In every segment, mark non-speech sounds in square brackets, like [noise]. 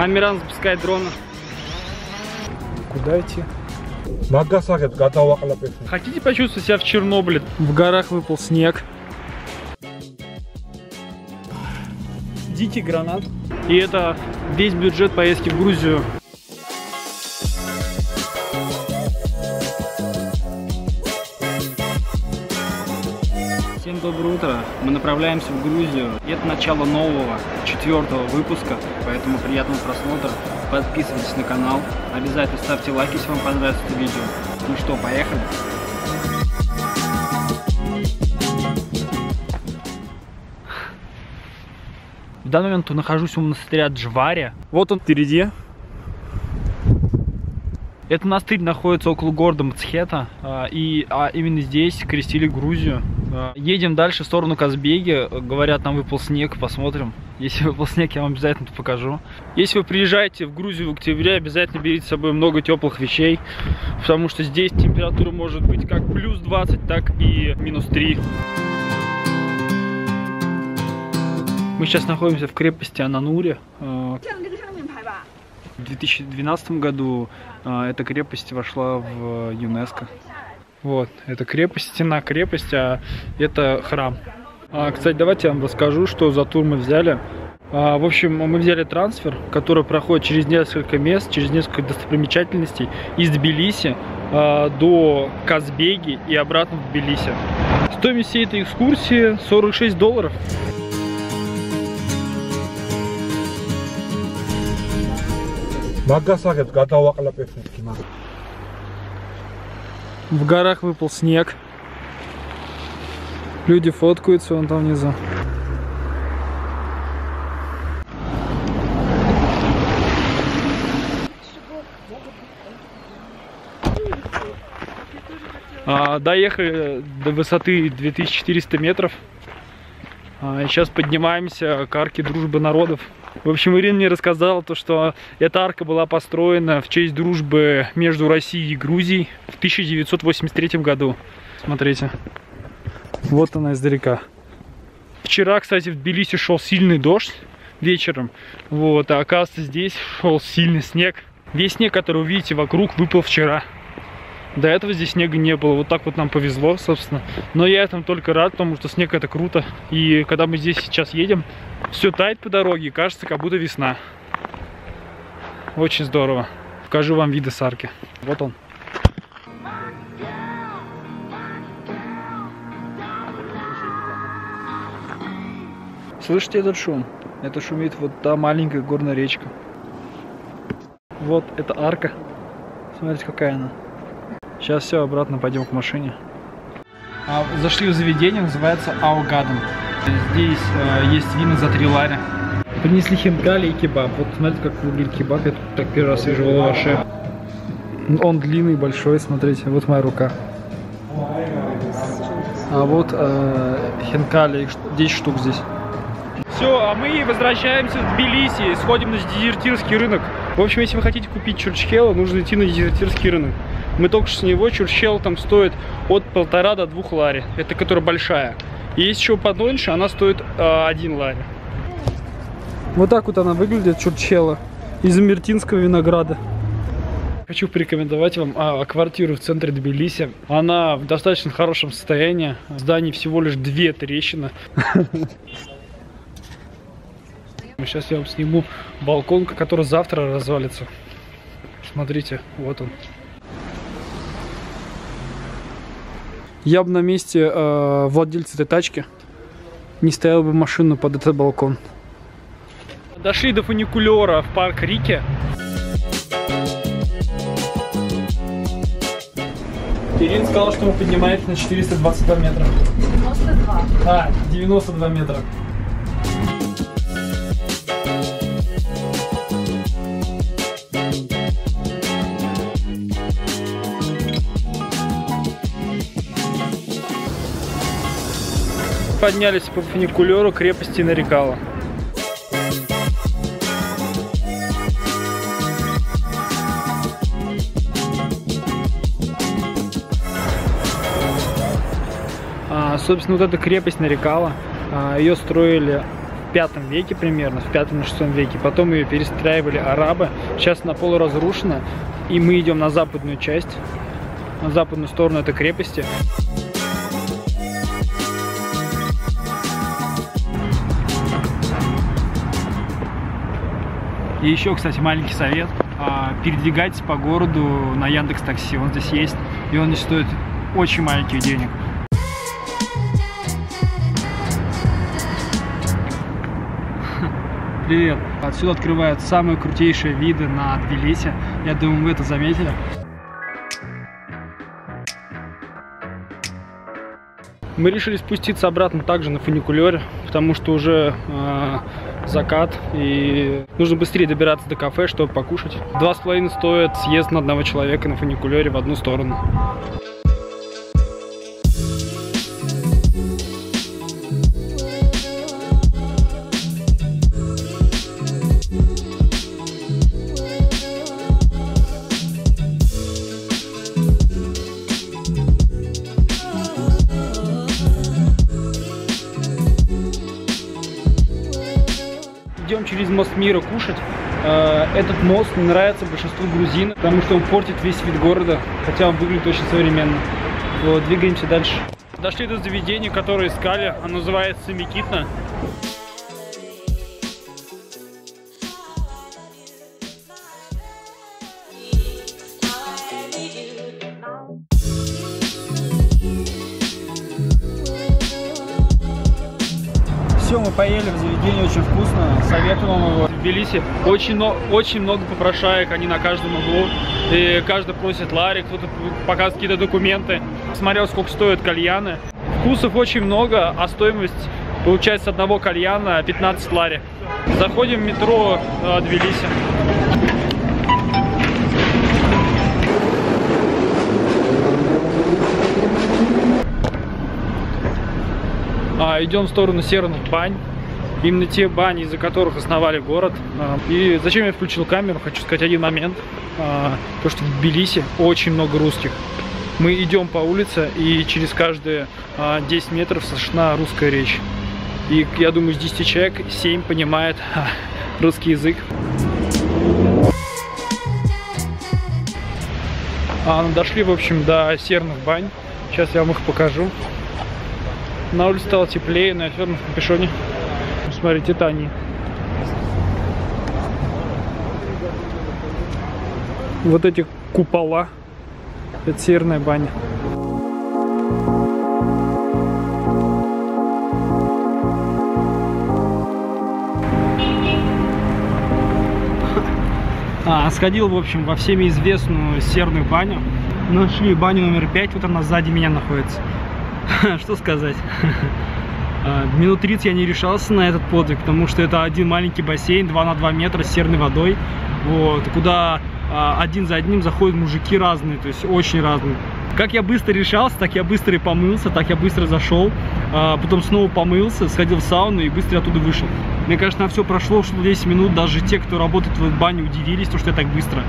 Амиран запускает дрона. Куда идти? Хотите почувствовать себя в Чернобыле? В горах выпал снег. Дикий гранат. И это весь бюджет поездки в Грузию. Всем доброе утро. Мы направляемся в Грузию. И это начало нового, четвертого выпуска. Поэтому приятного просмотра. Подписывайтесь на канал. Обязательно ставьте лайк, если вам понравится это видео. Ну что, поехали? В данный момент нахожусь у монастыря Джваря. Вот он впереди. Этот монастырь находится около города Мацхета, а, и а именно здесь крестили Грузию. Едем дальше в сторону Казбеги. Говорят, нам выпал снег, посмотрим. Если [laughs] выпал снег, я вам обязательно покажу. Если вы приезжаете в Грузию в октябре, обязательно берите с собой много теплых вещей, потому что здесь температура может быть как плюс 20, так и минус 3. Мы сейчас находимся в крепости Ананури. Э, в 2012 году э, эта крепость вошла в ЮНЕСКО. Вот, это крепость, стена крепости, а это храм. А, кстати, давайте я вам расскажу, что за тур мы взяли. А, в общем, мы взяли трансфер, который проходит через несколько мест, через несколько достопримечательностей из Тбилиси а, до Казбеги и обратно в Тбилиси. Стоимость всей этой экскурсии 46 долларов. მაგასაგებ გადავაყლაპებ მეთქი მაგ. в горах выпал снег. Люди фоткаются вон там внизу. А, доехали до высоты 2400 метров. А, сейчас поднимаемся к арке дружбы народов. В общем, Ирина мне рассказала, то, что эта арка была построена в честь дружбы между Россией и Грузией в 1983 году. Смотрите. Вот она издалека. Вчера, кстати, в Тбилиси шел сильный дождь вечером. Вот, а оказывается, здесь шел сильный снег. Весь снег, который вы видите вокруг, выпал вчера. До этого здесь снега не было. Вот так вот нам повезло, собственно. Но я этому только рад, потому что снег это круто. И когда мы здесь сейчас едем, все тает по дороге, кажется, как будто весна. Очень здорово. Покажу вам виды сарки. Вот он. Слышите этот шум? Это шумит вот та маленькая горная речка. Вот, это арка. Смотрите, какая она. Сейчас все, обратно пойдем к машине. А, зашли в заведение, называется Аугаден. Здесь э, есть вина за 3 ларя. Принесли хинкали и кебаб. Вот смотрите, как выглядит кебаб. Я тут так первый раз вижу в лаваше. Он длинный, большой, смотрите. Вот моя рука. А вот э, хинкали, их ш- 10 штук здесь. Все, а мы возвращаемся в Тбилиси, сходим на дезертирский рынок. В общем, если вы хотите купить чурчхела, нужно идти на дезертирский рынок. Мы только что с него, чурчхел там стоит от полтора до двух лари. Это которая большая. Есть еще потоньше, она стоит э, один лари. Вот так вот она выглядит, чурчхела. Из мертинского винограда. Хочу порекомендовать вам а, квартиру в центре Тбилиси. Она в достаточно хорошем состоянии. В здании всего лишь две трещины. [laughs] Сейчас я вам сниму балкон, который завтра развалится. Смотрите, вот он. Я бы на месте э, владельца этой тачки не стоял бы машину под этот балкон. Дошли до фуникулера в парк Рике. Ирина сказала, что мы поднимаемся на 422 метра. 92. А, 92 метра. Поднялись по фуникулеру крепости Нарекала. А, собственно, вот эта крепость Нарекала, а, ее строили пятом веке примерно, в пятом шестом веке. Потом ее перестраивали арабы. Сейчас она полуразрушена. И мы идем на западную часть, на западную сторону этой крепости. И еще, кстати, маленький совет. А, Передвигайтесь по городу на Яндекс Такси. Он здесь есть. И он не стоит очень маленьких денег. [laughs] Привет. Отсюда открывают самые крутейшие виды на Тбилиси. Я думаю, вы это заметили. Мы решили спуститься обратно также на фуникулере, потому что уже э, закат и нужно быстрее добираться до кафе, чтобы покушать. Два с половиной стоит съезд на одного человека на фуникулере в одну сторону. Мост мира кушать. Э, Этот мост не нравится большинству грузин, потому что он портит весь вид города, хотя он выглядит очень современно. Вот, двигаемся дальше. Дошли до заведения, которое искали. Оно называется Микитна. Поели в заведении, очень вкусно, советую вам его. В Тбилиси очень, очень много попрошаек, они на каждом углу. И каждый просит лари, кто-то показывает какие-то документы. Смотрел, сколько стоят кальяны. Вкусов очень много, а стоимость получается одного кальяна 15 лари. Заходим в метро э, Тбилиси. А, идем в сторону северных бань. Именно те бани, из-за которых основали город. А, И зачем я включил камеру? Хочу сказать один момент. А, То, что в Тбилиси очень много русских. Мы идем по улице, и через каждые а, 10 метров слышна русская речь. И я думаю, из 10 человек 7 понимает а, русский язык. А, ну, дошли, в общем, до серных бань. Сейчас я вам их покажу. На улице стало теплее, равно в капюшоне. Смотрите, это они. Вот эти купола. Это северная баня. А, сходил, в общем, во всеми известную серную баню. Нашли баню номер 5, вот она сзади меня находится. [laughs] Что сказать? А, Минут 30 я не решался на этот подвиг, потому что это один маленький бассейн, 2 на 2 метра с серной водой, вот, куда а, один за одним заходят мужики разные, то есть очень разные. Как я быстро решался, так я быстро и помылся, так я быстро зашел, а, потом снова помылся, сходил в сауну и быстро оттуда вышел. Мне кажется, на все прошло, что 10 минут, даже те, кто работает в бане, удивились, то, что я так быстро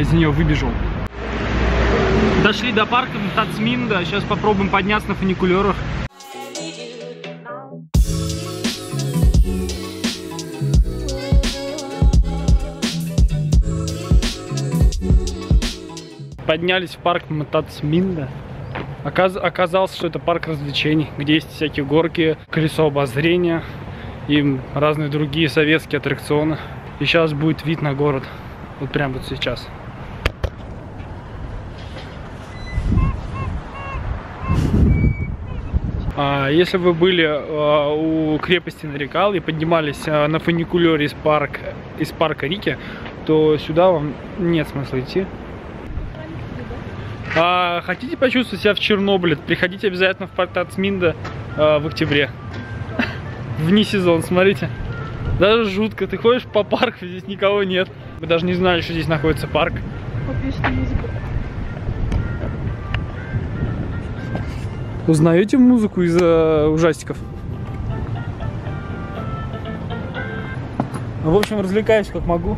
из нее выбежал. Дошли до парка Тацминда, сейчас попробуем подняться на фуникулерах. Поднялись в парк Матацминда. Оказ... Оказалось, что это парк развлечений, где есть всякие горки, колесо обозрения и разные другие советские аттракционы. И сейчас будет вид на город. Вот прямо вот сейчас. А, Если вы были а, у крепости Нарекал и поднимались а, на фуникулере из, парк, из парка Рики, то сюда вам нет смысла идти. А, хотите почувствовать себя в Чернобыле? Приходите обязательно в парк Тацминда а, в октябре. [laughs] Вне сезон, смотрите. Даже жутко. Ты ходишь по парку, здесь никого нет. Вы даже не знали, что здесь находится парк. Узнаете музыку из э, ужастиков? В общем, развлекаюсь как могу.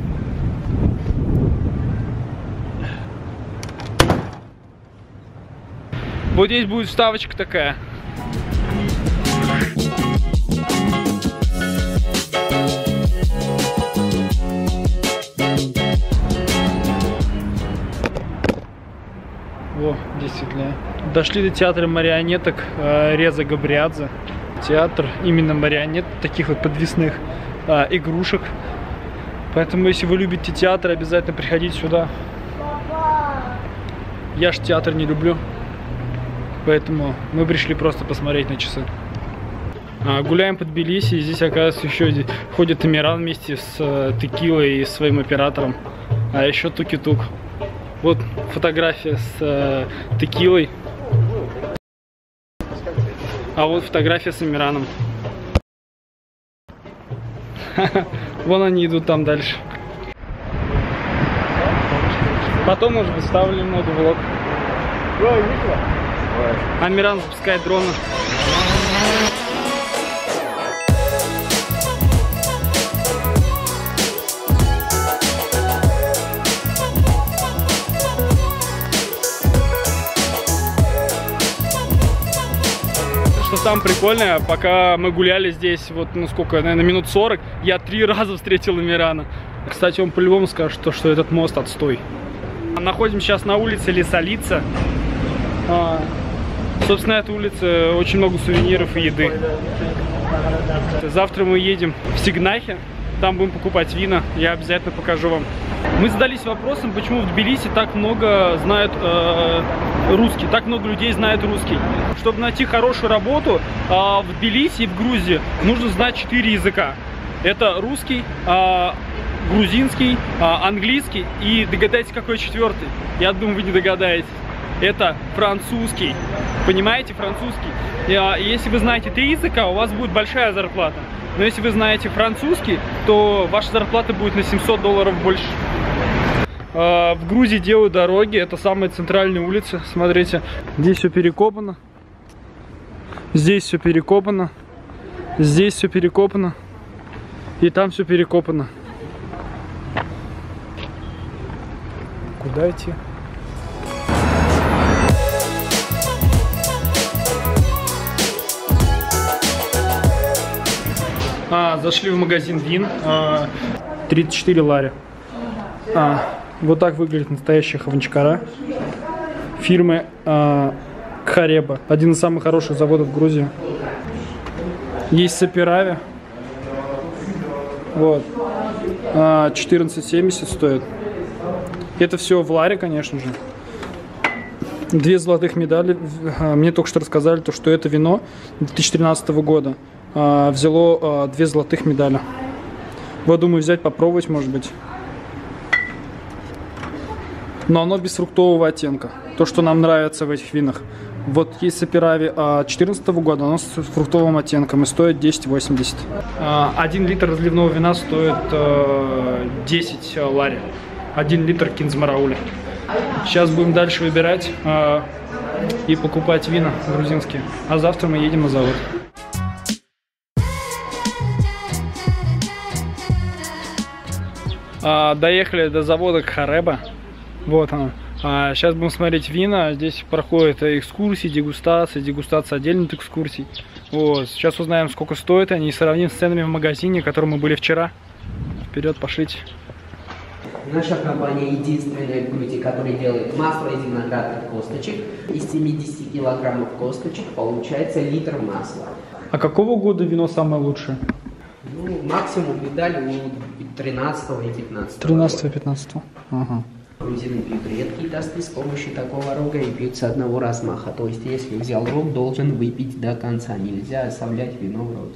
Вот здесь будет вставочка такая. Во, действительно. Дошли до театра марионеток э, Реза Габриадзе. Театр именно марионет, таких вот подвесных э, игрушек. Поэтому, если вы любите театр, обязательно приходите сюда. Я ж театр не люблю. Поэтому мы пришли просто посмотреть на часы. А, гуляем под Тбилиси, и здесь, оказывается, еще ди- ходит Амиран вместе с э, Текилой и своим оператором. А еще Туки-Тук. Вот фотография с э, Текилой. А вот фотография с Амираном. [laughs] Вон они идут там дальше. Потом, может быть, ставлю немного влог. Амиран запускает дрона. Что самое прикольное, пока мы гуляли здесь, вот, ну сколько, наверное, минут 40, я три [laughs] раза встретил Амирана. Кстати, он по-любому скажет, что, что этот мост отстой. Находимся сейчас на улице Лесолица. Собственно, на этой улице очень много сувениров и еды. Завтра мы едем в Сигнахе, там будем покупать вина, я обязательно покажу вам. Мы задались вопросом, почему в Тбилиси так много знают э, русский, так много людей знает русский. Чтобы найти хорошую работу э, в Тбилиси и в Грузии, нужно знать четыре языка. Это русский, э, грузинский, э, английский и догадайтесь, какой четвертый. Я думаю, вы не догадаетесь. Это французский. Понимаете, французский. И, а, Если вы знаете три языка, у вас будет большая зарплата. Но если вы знаете французский, то ваша зарплата будет на 700 долларов больше. А, В Грузии делают дороги, это самые центральные улицы. Смотрите, здесь все перекопано. Здесь все перекопано. Здесь все перекопано. И там все перекопано. Куда идти? А, зашли в магазин вин. а, 34 лари. А, вот так выглядит настоящая хованчкара. Фирмы а, Хареба. Один из самых хороших заводов в Грузии. Есть Саперави. Вот. А, 14,70 стоит. Это все в ларе, конечно же. Две золотых медали. А, Мне только что рассказали, то, что это вино 2013 года взяло а, две золотых медали. Вот думаю взять, попробовать, может быть. Но оно без фруктового оттенка. То, что нам нравится в этих винах. Вот есть Саперави 2014 года, оно с фруктовым оттенком и стоит 10,80. А, Один литр разливного вина стоит э, 10 лари. Один литр кинзмараули. Сейчас будем дальше выбирать и покупать вина грузинские. А завтра мы едем на завод. А, доехали до завода Хареба. Вот он. А, сейчас будем смотреть вина. Здесь проходят экскурсии, дегустации, дегустация отдельных экскурсий. Вот. Сейчас узнаем, сколько стоят они и сравним с ценами в магазине, в котором мы были вчера. Вперед, пошлите. Наша компания единственная в Грузии, которая делает масло из виноградных косточек. Из 70 килограммов косточек получается литр масла. А какого года вино самое лучшее? Ну, максимум медаль у 13 и 15 года. 13-15. Ага. Грузины пьют редкие тосты с помощью такого рога и пьют с одного размаха. То есть, если взял рог, должен выпить до конца. Нельзя оставлять вино в рот.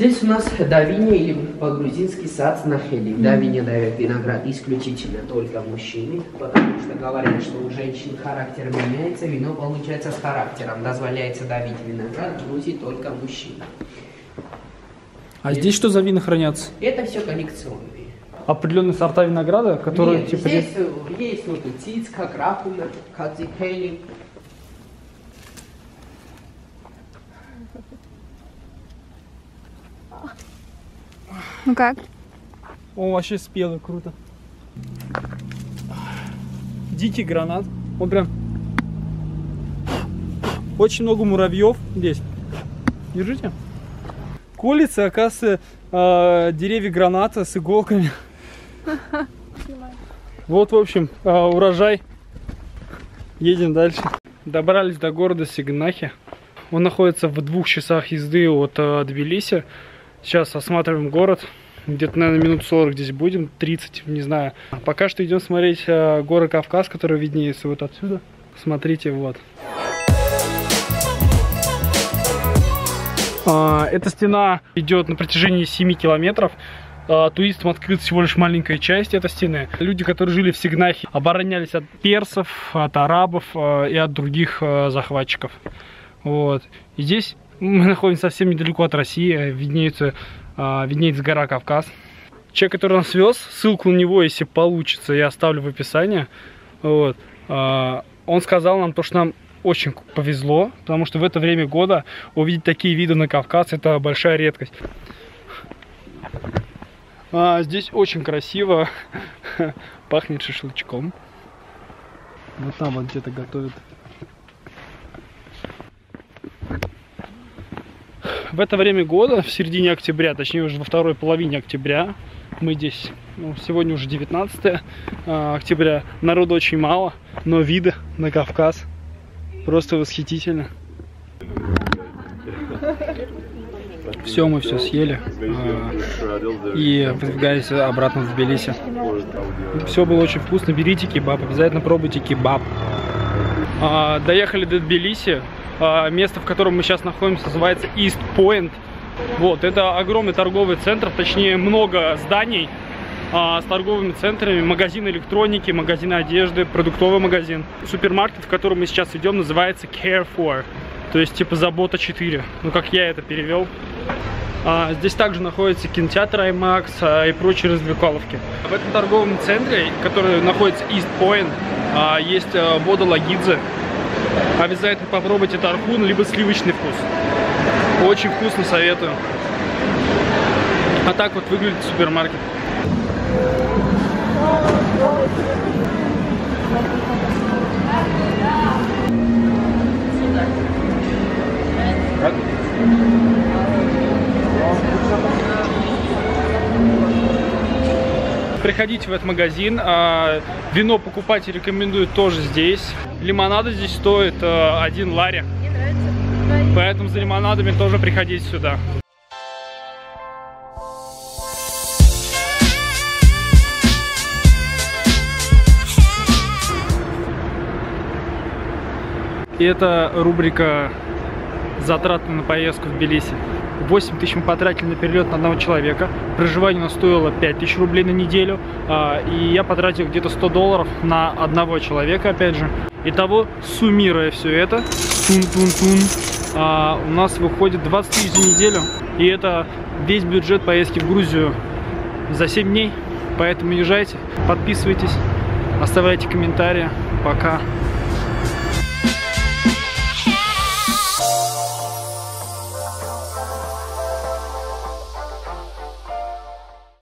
Здесь у нас давиня или по-грузински сад нахелик. Давиня дает виноград исключительно только мужчины, потому что говорят, что у женщин характер меняется, вино получается с характером. Дозволяется давить виноград в Грузии только мужчинам. А здесь что за вина хранятся? Это все коллекционные. Определенные сорта винограда, которые Нет, типа... здесь есть вот и цицка, кракуна, кадзикели. Ну как? Он вообще спелый, круто. Дикий гранат. Он прям... Очень много муравьев здесь. Держите. Колется, оказывается, э, деревья граната с иголками. Вот, в общем, а, урожай. Едем дальше. Добрались до города Сигнахи. Он находится в двух часах езды от э, Тбилиси. Сейчас осматриваем город. Где-то, наверное, минут 40 здесь будем, 30, не знаю. Пока что идем смотреть э, горы Кавказ, который виднеется вот отсюда. Смотрите, вот. А, эта стена идет на протяжении 7 километров. А, туристам открыта всего лишь маленькая часть этой стены. Люди, которые жили в Сигнахе, оборонялись от персов, от арабов а, и от других а, захватчиков. Вот. И здесь мы находимся совсем недалеко от России, виднеется, виднеется гора Кавказ. Человек, который нас вез, ссылку на него, если получится, я оставлю в описании. Вот. Он сказал нам то, что нам очень повезло, потому что в это время года увидеть такие виды на Кавказ это большая редкость. А, здесь очень красиво, [laughs] пахнет шашлычком. Вот там вот где-то готовят. В это время года, в середине октября, точнее уже во второй половине октября, мы здесь, ну, сегодня уже 19 а, октября, народу очень мало, но виды на Кавказ просто восхитительно. Все, мы все съели. А, и выдвигались обратно в Тбилиси. Все было очень вкусно. Берите кебаб, обязательно пробуйте кебаб. А, доехали до Тбилиси. А, место, в котором мы сейчас находимся, называется East Point. Вот, это огромный торговый центр, точнее много зданий с торговыми центрами, магазин электроники, магазин одежды, продуктовый магазин. Супермаркет, в котором мы сейчас идем, называется Care4. То есть типа забота 4. Ну как я это перевел. А, здесь также находится кинотеатр IMAX а, и прочие развлекаловки. В этом торговом центре, который находится East Point, а, есть а, вода Лагидзе. Обязательно попробуйте тархун, либо сливочный вкус. Очень вкусно, советую. А так вот выглядит супермаркет. Приходите в этот магазин. А, вино покупать рекомендую тоже здесь. Лимонады здесь стоят а, один лари. Поэтому за лимонадами тоже приходите сюда. И это рубрика затраты на поездку в Тбилиси. 8 тысяч мы потратили на перелет на одного человека. Проживание у нас стоило 5 тысяч рублей на неделю. А, и я потратил где-то 100 долларов на одного человека, опять же. Итого, суммируя все это, тун-тун-тун, а, у нас выходит 20 тысяч за неделю. И это весь бюджет поездки в Грузию за 7 дней. Поэтому езжайте, подписывайтесь, оставляйте комментарии. Пока.